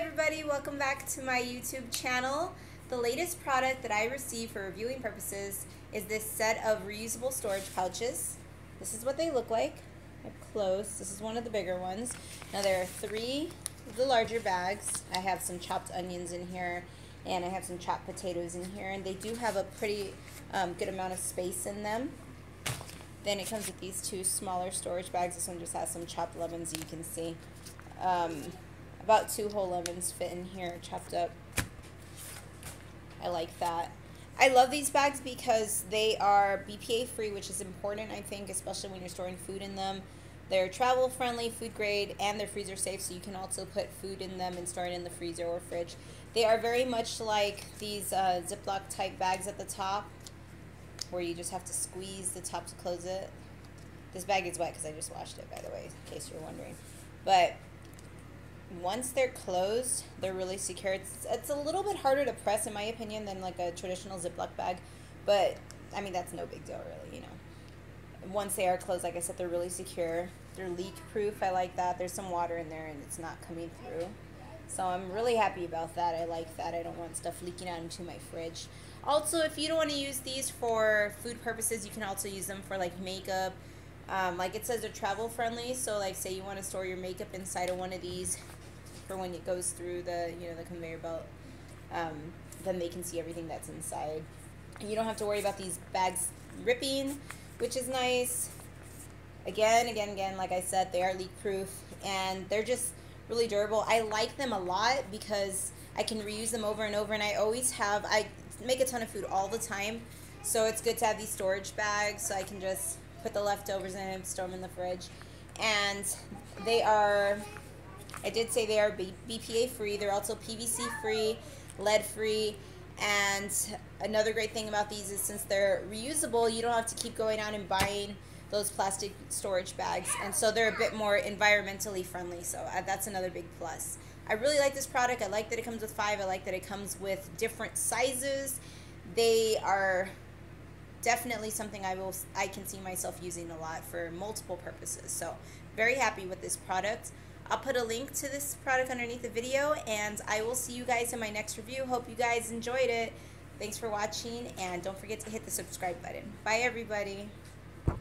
everybody, welcome back to my YouTube channel. The latest product that I received for reviewing purposes is this set of reusable storage pouches. This is what they look like up close. This is one of the bigger ones. Now there are three of the larger bags. I have some chopped onions in here and I have some chopped potatoes in here and they do have a pretty um, good amount of space in them. Then it comes with these two smaller storage bags. This one just has some chopped lemons you can see. Um, about two whole lemons fit in here, chopped up. I like that. I love these bags because they are BPA free, which is important, I think, especially when you're storing food in them. They're travel friendly, food grade, and they're freezer safe, so you can also put food in them and store it in the freezer or fridge. They are very much like these uh, Ziploc type bags at the top, where you just have to squeeze the top to close it. This bag is wet because I just washed it, by the way, in case you're wondering. But once they're closed, they're really secure. It's, it's a little bit harder to press, in my opinion, than like a traditional Ziploc bag. But, I mean, that's no big deal, really, you know. Once they are closed, like I said, they're really secure. They're leak proof. I like that. There's some water in there and it's not coming through. So I'm really happy about that. I like that. I don't want stuff leaking out into my fridge. Also, if you don't want to use these for food purposes, you can also use them for like makeup. Um, like it says they're travel friendly. So like say you want to store your makeup inside of one of these for when it goes through the you know the conveyor belt, um, then they can see everything that's inside. And you don't have to worry about these bags ripping, which is nice. Again, again, again, like I said, they are leak proof and they're just really durable. I like them a lot because I can reuse them over and over and I always have, I make a ton of food all the time. So it's good to have these storage bags so I can just put the leftovers in and store them in the fridge. And they are I did say they are BPA free. They're also PVC free, lead free, and another great thing about these is since they're reusable, you don't have to keep going out and buying those plastic storage bags. And so they're a bit more environmentally friendly. So uh, that's another big plus. I really like this product. I like that it comes with five. I like that it comes with different sizes. They are definitely something I will I can see myself using a lot for multiple purposes. So very happy with this product. I'll put a link to this product underneath the video and I will see you guys in my next review. Hope you guys enjoyed it. Thanks for watching and don't forget to hit the subscribe button. Bye everybody.